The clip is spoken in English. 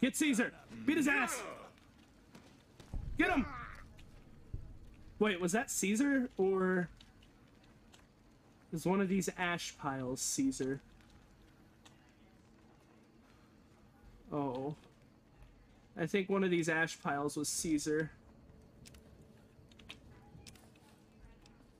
Get Caesar! Beat his ass! Get him! Wait, was that Caesar or is one of these ash piles Caesar? Oh. I think one of these ash piles was Caesar.